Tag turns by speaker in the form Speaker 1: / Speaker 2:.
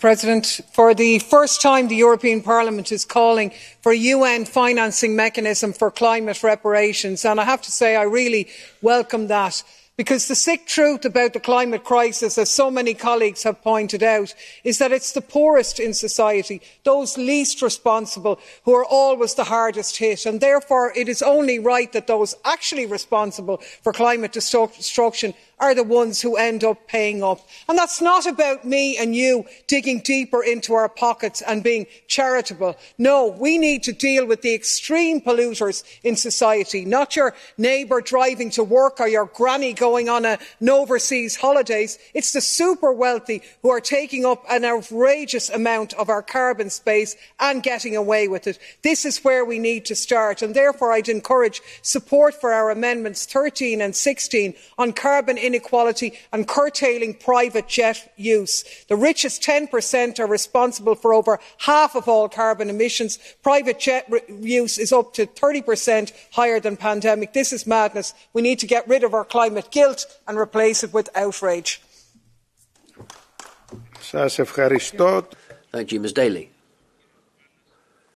Speaker 1: President, for the first time, the European Parliament is calling for a UN financing mechanism for climate reparations. And I have to say, I really welcome that. Because the sick truth about the climate crisis, as so many colleagues have pointed out, is that it's the poorest in society, those least responsible, who are always the hardest hit. And therefore, it is only right that those actually responsible for climate destruction are the ones who end up paying up. And that's not about me and you digging deeper into our pockets and being charitable. No, we need to deal with the extreme polluters in society, not your neighbour driving to work or your granny going on an overseas holidays. It's the super wealthy who are taking up an outrageous amount of our carbon space and getting away with it. This is where we need to start. And therefore, I'd encourage support for our amendments 13 and 16 on carbon inequality and curtailing private jet use. The richest 10% are responsible for over half of all carbon emissions. Private private jet use is up to 30% higher than pandemic. This is madness. We need to get rid of our climate guilt and replace it with outrage.
Speaker 2: Thank you, Ms. Daly.